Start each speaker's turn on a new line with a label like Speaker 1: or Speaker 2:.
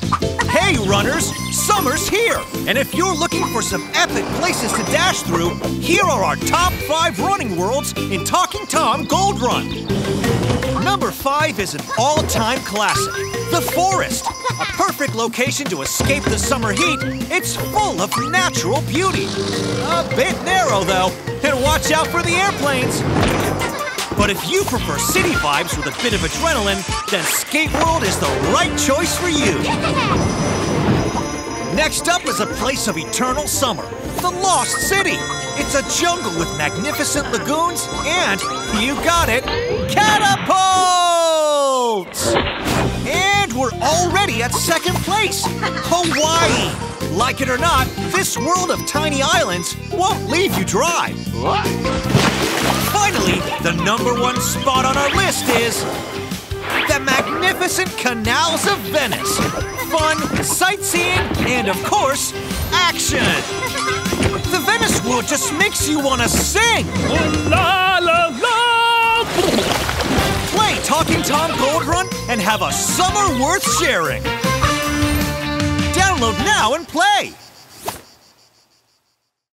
Speaker 1: Hey, runners! Summer's here! And if you're looking for some epic places to dash through, here are our top five running worlds in Talking Tom Gold Run. Number five is an all-time classic, the forest. A perfect location to escape the summer heat. It's full of natural beauty. A bit narrow, though, and watch out for the airplanes. But if you prefer city vibes with a bit of adrenaline, then Skate World is the right choice for you. Next up is a place of eternal summer, the Lost City. It's a jungle with magnificent lagoons and, you got it, catapults! And we're already at second place, Hawaii. Like it or not, this world of tiny islands won't leave you dry. Finally, the number one spot on our list is the magnificent canals of Venice. Fun, sightseeing, and of course, action. The Venice world just makes you want to sing.
Speaker 2: La la la!
Speaker 1: Play Talking Tom Gold Run and have a summer worth sharing. Download now and play